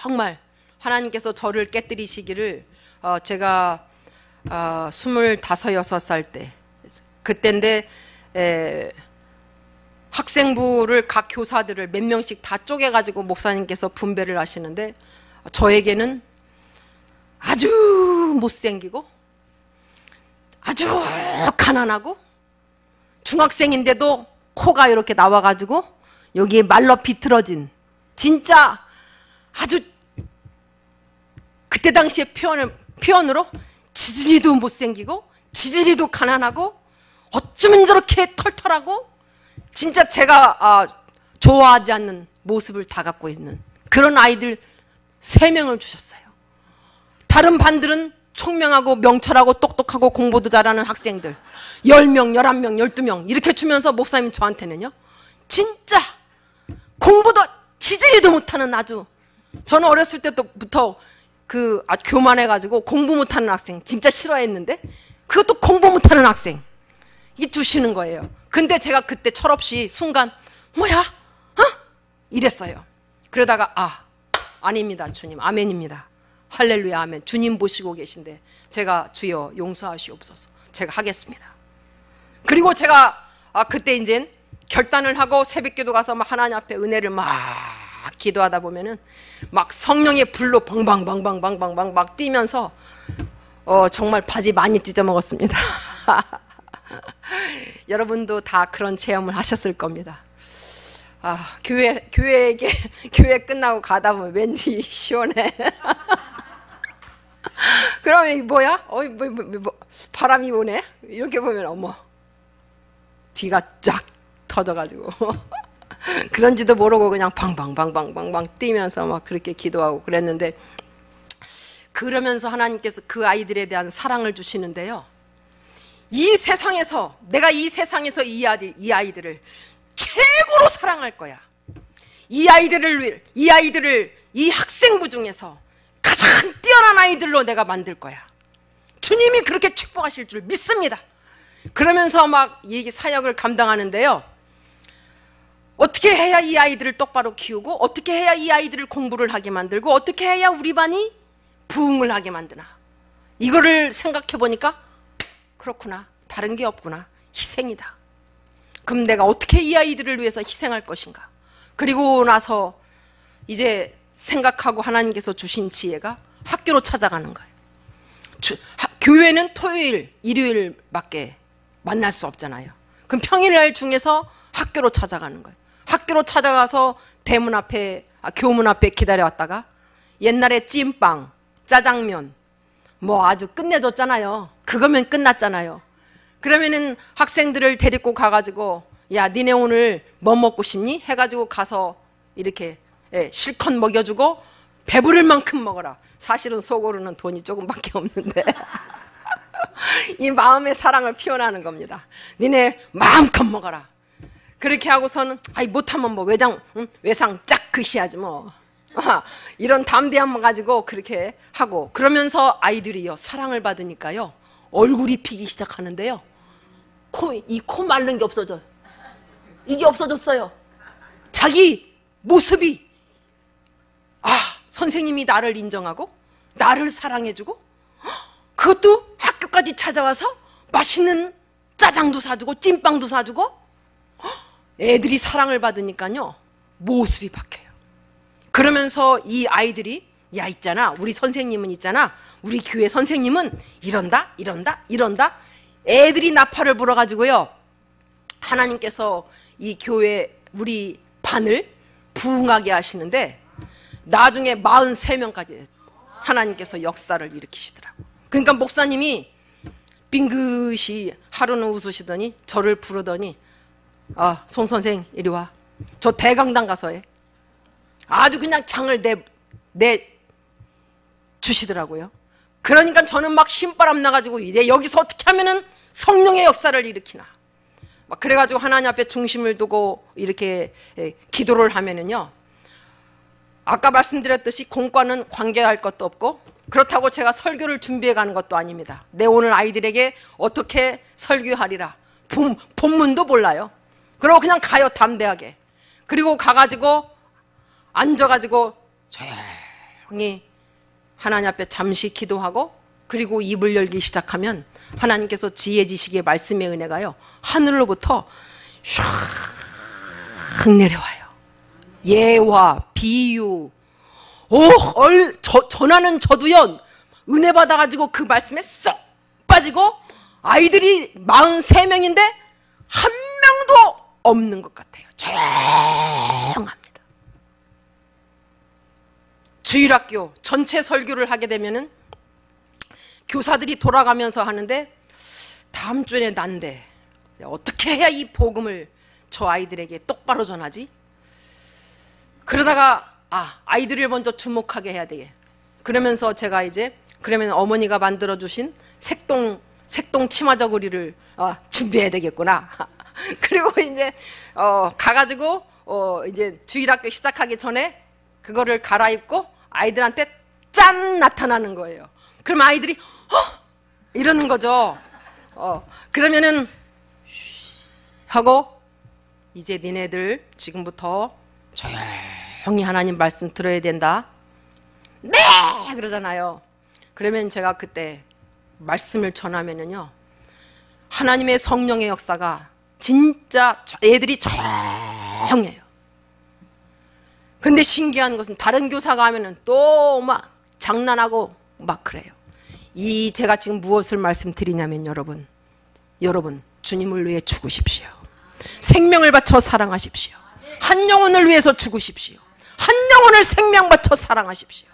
정말 하나님께서 저를 깨뜨리시기를 어, 제가 어, 25, 6살 때 그때인데 에, 학생부를 각 교사들을 몇 명씩 다 쪼개가지고 목사님께서 분배를 하시는데 저에게는 아주 못생기고 아주 가난하고 중학생인데도 코가 이렇게 나와가지고 여기에 말로 비틀어진 진짜 아주 그때 당시에 표현을, 표현으로 지질이도 못생기고 지질이도 가난하고 어쩌면 저렇게 털털하고 진짜 제가 아, 좋아하지 않는 모습을 다 갖고 있는 그런 아이들 세 명을 주셨어요. 다른 반들은 총명하고 명철하고 똑똑하고 공부도 잘하는 학생들 10명, 11명, 12명 이렇게 주면서 목사님 저한테는요. 진짜 공부도 지질이도 못하는 아주 저는 어렸을 때부터 그 아, 교만해가지고 공부 못하는 학생 진짜 싫어했는데 그것도 공부 못하는 학생 이 주시는 거예요. 근데 제가 그때 철없이 순간 뭐야? 어? 이랬어요. 그러다가 아 아닙니다 주님 아멘입니다. 할렐루야 아멘 주님 보시고 계신데 제가 주여 용서하시옵소서 제가 하겠습니다. 그리고 제가 아 그때 이제 결단을 하고 새벽기도 가서 막 하나님 앞에 은혜를 막 기도하다 보면은 막 성령의 불로 방방방방방방방 막 뛰면서 어 정말 바지 많이 찢어 먹었습니다. 여러분도 다 그런 체험을 하셨을 겁니다. 아, 교회 교회에게 교회 끝나고 가다 보면 왠지 시원해. 그러면 뭐야? 어, 뭐, 뭐, 뭐, 바람이 오네. 이렇게 보면 어머 뒤가 쫙 터져가지고 그런지도 모르고 그냥 방방방방방방 뛰면서 막 그렇게 기도하고 그랬는데 그러면서 하나님께서 그 아이들에 대한 사랑을 주시는데요. 이 세상에서 내가 이 세상에서 이 아이들 이 아이들을 최고로 사랑할 거야. 이 아이들을 이 아이들을 이 학생부 중에서 가장 뛰어난 아이들로 내가 만들 거야. 주님이 그렇게 축복하실 줄 믿습니다. 그러면서 막이 사역을 감당하는데요. 어떻게 해야 이 아이들을 똑바로 키우고 어떻게 해야 이 아이들을 공부를 하게 만들고 어떻게 해야 우리 반이 부흥을 하게 만드나? 이거를 생각해 보니까 그렇구나. 다른 게 없구나. 희생이다. 그럼 내가 어떻게 이 아이들을 위해서 희생할 것인가? 그리고 나서 이제 생각하고 하나님께서 주신 지혜가 학교로 찾아가는 거예요. 주, 하, 교회는 토요일 일요일밖에 만날 수 없잖아요. 그럼 평일날 중에서 학교로 찾아가는 거예요 학교로 찾아가서 대문 앞에 아, 교문 앞에 기다려왔다가 옛날에 찐빵, 짜장면 뭐 아주 끝내줬잖아요. 그거면 끝났잖아요. 그러면은 학생들을 데리고 가가지고 야 니네 오늘 뭐 먹고 싶니? 해가지고 가서 이렇게 예, 실컷 먹여주고 배부를 만큼 먹어라. 사실은 속으로는 돈이 조금밖에 없는데 이 마음의 사랑을 표현하는 겁니다. 니네 마음껏 먹어라. 그렇게 하고서는 아이 못하면 뭐 외장 응? 외상 짝 그시하지 뭐. 아, 이런 담대함 가지고 그렇게 하고. 그러면서 아이들이요 사랑을 받으니까요. 얼굴이 피기 시작하는데요. 코 이코 마른 게 없어져 이게 없어졌어요. 자기 모습이. 아 선생님이 나를 인정하고 나를 사랑해주고 그것도 학교까지 찾아와서 맛있는 짜장도 사주고 찐빵도 사주고 애들이 사랑을 받으니까요 모습이 바뀌어요. 그러면서 이 아이들이 야 있잖아 우리 선생님은 있잖아 우리 교회 선생님은 이런다 이런다 이런다. 애들이 나팔을 불어 가지고요 하나님께서 이 교회 우리 반을 부흥하게 하시는데 나중에 43명까지 하나님께서 역사를 일으키시더라고. 그러니까 목사님이 빙긋이 하루는 웃으시더니 저를 부르더니 아, 송 선생 이리 와. 저 대강당 가서 해. 아주 그냥 장을 내, 내 주시더라고요. 그러니까 저는 막 힘바람 나가지고 이래 여기서 어떻게 하면은 성령의 역사를 일으키나. 막 그래가지고 하나님 앞에 중심을 두고 이렇게 예, 기도를 하면은요. 아까 말씀드렸듯이 공과는 관계할 것도 없고 그렇다고 제가 설교를 준비해 가는 것도 아닙니다. 내 오늘 아이들에게 어떻게 설교하리라. 본, 본문도 몰라요. 그러고 그냥 가요 담대하게 그리고 가가지고 앉아가지고 조용히 하나님 앞에 잠시 기도하고 그리고 입을 열기 시작하면 하나님께서 지혜 지식의 말씀의 은혜가요 하늘로부터 샥 내려와요. 예화, 비유, 오, 얼, 저, 전하는 저도요 은혜 받아가지고 그 말씀에 쏙 빠지고 아이들이 43명인데 한 명도 없는 것 같아요. 조용합니다. 주일학교 전체 설교를 하게 되면은 교사들이 돌아가면서 하는데 다음 주에 난데 어떻게 해야 이 복음을 저 아이들에게 똑바로 전하지? 그러다가 아 아이들을 먼저 주목하게 해야 돼. 그러면서 제가 이제 그러면 어머니가 만들어 주신 색동 색동 치마 저고리를 어, 준비해야 되겠구나. 그리고 이제 어, 가가지고 어, 이제 주일학교 시작하기 전에 그거를 갈아입고 아이들한테 짠 나타나는 거예요. 그럼 아이들이 어 이러는 거죠. 어 그러면은 하고 이제 니네들 지금부터 조용히 하나님 말씀 들어야 된다. 네 그러잖아요. 그러면 제가 그때 말씀을 전하면은요 하나님의 성령의 역사가 진짜 애들이 조용해요. 근데 신기한 것은 다른 교사가 하면은 또 막 장난하고 막 그래요. 이 제가 지금 무엇을 말씀드리냐면 여러분, 여러분 주님을 위해 죽으십시오. 생명을 바쳐 사랑하십시오. 한 영혼을 위해서 죽으십시오. 한 영혼을 생명 바쳐 사랑하십시오.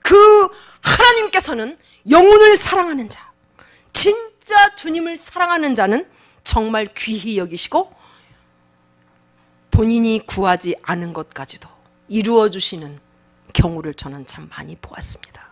그 하나님께서는 영혼을 사랑하는 자, 진짜 주님을 사랑하는 자는 정말 귀히 여기시고 본인이 구하지 않은 것까지도 이루어 주시는 경우를 저는 참 많이 보았습니다.